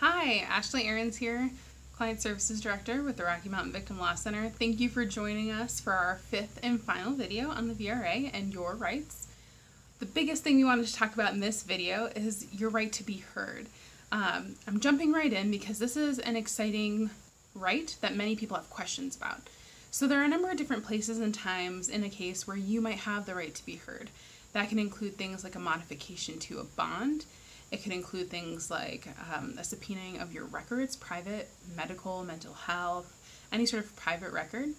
Hi, Ashley Ahrens here, Client Services Director with the Rocky Mountain Victim Law Center. Thank you for joining us for our fifth and final video on the VRA and your rights. The biggest thing we wanted to talk about in this video is your right to be heard. Um, I'm jumping right in because this is an exciting right that many people have questions about. So there are a number of different places and times in a case where you might have the right to be heard. That can include things like a modification to a bond. It could include things like um, a subpoenaing of your records, private, medical, mental health, any sort of private record,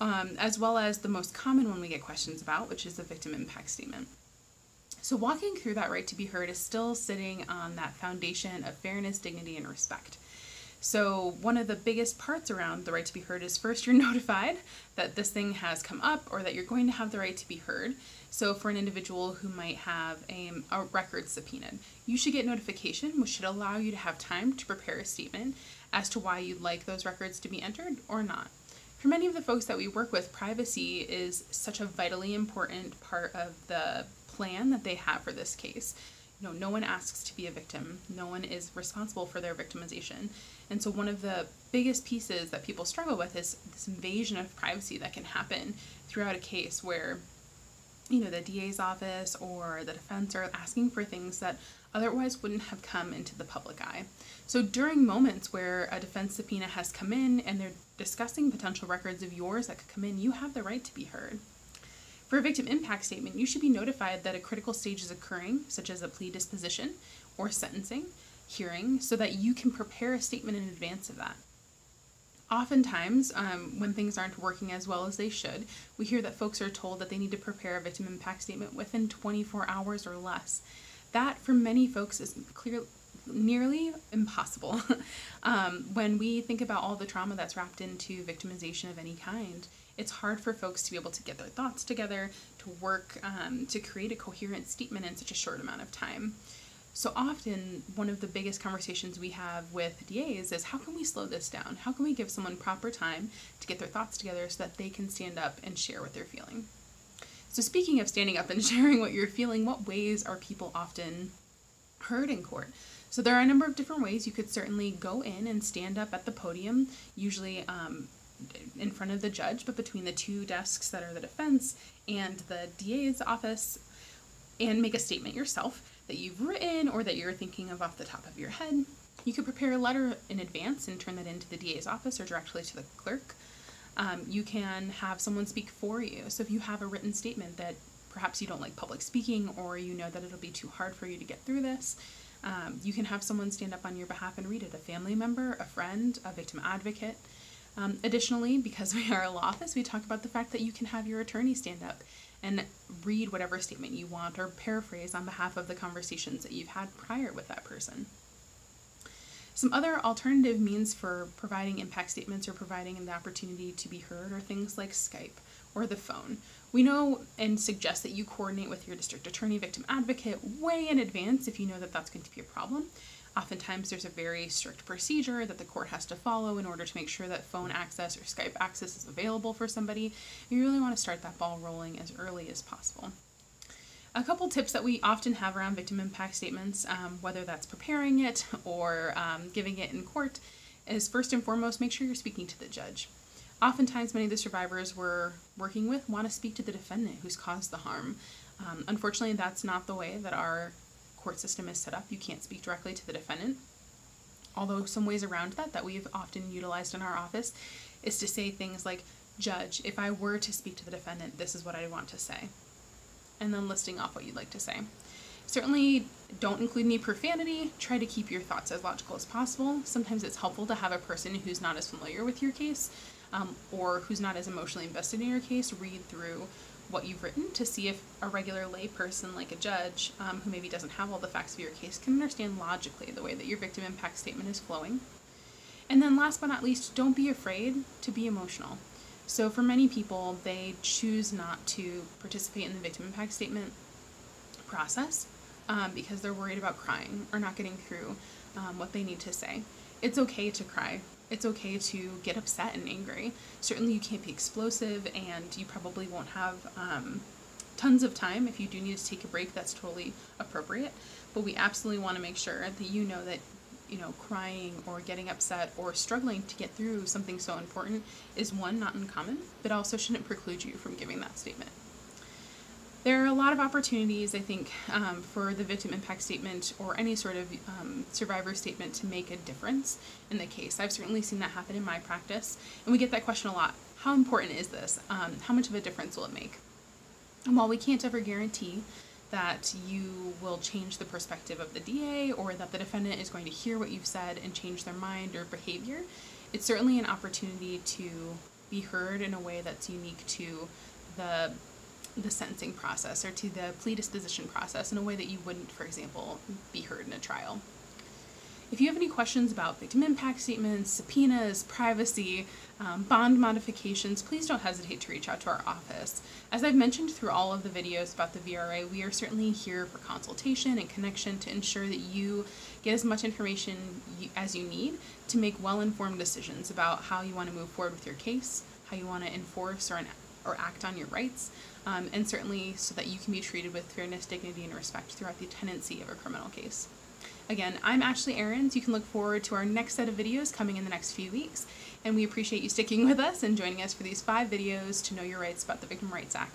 um, as well as the most common one we get questions about, which is the victim impact statement. So, walking through that right to be heard is still sitting on that foundation of fairness, dignity, and respect. So, one of the biggest parts around the right to be heard is first you're notified that this thing has come up or that you're going to have the right to be heard. So, for an individual who might have a, a record subpoenaed, you should get notification, which should allow you to have time to prepare a statement as to why you'd like those records to be entered or not. For many of the folks that we work with, privacy is such a vitally important part of the plan that they have for this case. Know, no one asks to be a victim. No one is responsible for their victimization. And so one of the biggest pieces that people struggle with is this invasion of privacy that can happen throughout a case where you know the DA's office or the defense are asking for things that otherwise wouldn't have come into the public eye. So during moments where a defense subpoena has come in and they're discussing potential records of yours that could come in, you have the right to be heard. For a victim impact statement, you should be notified that a critical stage is occurring, such as a plea disposition or sentencing hearing, so that you can prepare a statement in advance of that. Oftentimes, um, when things aren't working as well as they should, we hear that folks are told that they need to prepare a victim impact statement within 24 hours or less. That, for many folks, is clear, nearly impossible. um, when we think about all the trauma that's wrapped into victimization of any kind, it's hard for folks to be able to get their thoughts together, to work um, to create a coherent statement in such a short amount of time. So often, one of the biggest conversations we have with DAs is how can we slow this down? How can we give someone proper time to get their thoughts together so that they can stand up and share what they're feeling? So, speaking of standing up and sharing what you're feeling, what ways are people often heard in court? So, there are a number of different ways. You could certainly go in and stand up at the podium, usually um, in front of the judge, but between the two desks that are the defense and the DA's office, and make a statement yourself that you've written or that you're thinking of off the top of your head. You could prepare a letter in advance and turn that into the DA's office or directly to the clerk. Um, you can have someone speak for you. So if you have a written statement that perhaps you don't like public speaking or you know that it'll be too hard for you to get through this, um, you can have someone stand up on your behalf and read it a family member, a friend, a victim advocate. Um, additionally, because we are a law office, we talk about the fact that you can have your attorney stand up and read whatever statement you want or paraphrase on behalf of the conversations that you've had prior with that person. Some other alternative means for providing impact statements or providing the opportunity to be heard are things like Skype or the phone. We know and suggest that you coordinate with your district attorney victim advocate way in advance if you know that that's going to be a problem. Oftentimes, there's a very strict procedure that the court has to follow in order to make sure that phone access or Skype access is available for somebody. You really want to start that ball rolling as early as possible. A couple tips that we often have around victim impact statements, um, whether that's preparing it or um, giving it in court, is first and foremost make sure you're speaking to the judge. Oftentimes, many of the survivors we're working with want to speak to the defendant who's caused the harm. Um, unfortunately, that's not the way that our court system is set up, you can't speak directly to the defendant. Although some ways around that that we've often utilized in our office is to say things like, Judge, if I were to speak to the defendant, this is what I want to say. And then listing off what you'd like to say. Certainly don't include any profanity. Try to keep your thoughts as logical as possible. Sometimes it's helpful to have a person who's not as familiar with your case um, or who's not as emotionally invested in your case read through what you've written to see if a regular layperson like a judge um, who maybe doesn't have all the facts of your case can understand logically the way that your victim impact statement is flowing. And then last but not least, don't be afraid to be emotional. So for many people, they choose not to participate in the victim impact statement process um, because they're worried about crying or not getting through um, what they need to say. It's okay to cry it's okay to get upset and angry. Certainly, you can't be explosive, and you probably won't have um, tons of time. If you do need to take a break, that's totally appropriate. But we absolutely want to make sure that you know that you know, crying or getting upset or struggling to get through something so important is one, not uncommon, but also shouldn't preclude you from giving that statement. There are a lot of opportunities, I think, um, for the victim impact statement or any sort of um, survivor statement to make a difference in the case. I've certainly seen that happen in my practice, and we get that question a lot. How important is this? Um, how much of a difference will it make? And while we can't ever guarantee that you will change the perspective of the DA or that the defendant is going to hear what you've said and change their mind or behavior, it's certainly an opportunity to be heard in a way that's unique to the the sentencing process or to the plea disposition process in a way that you wouldn't, for example, be heard in a trial. If you have any questions about victim impact statements, subpoenas, privacy, um, bond modifications, please don't hesitate to reach out to our office. As I've mentioned through all of the videos about the VRA, we are certainly here for consultation and connection to ensure that you get as much information as you need to make well-informed decisions about how you want to move forward with your case, how you want to enforce or or act on your rights, um, and certainly so that you can be treated with fairness, dignity, and respect throughout the tenancy of a criminal case. Again, I'm Ashley Ahrens. You can look forward to our next set of videos coming in the next few weeks, and we appreciate you sticking with us and joining us for these five videos to know your rights about the Victim Rights Act.